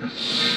Yes.